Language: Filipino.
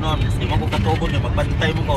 noon. Di mo ko katubod niya, magbantay mo ko.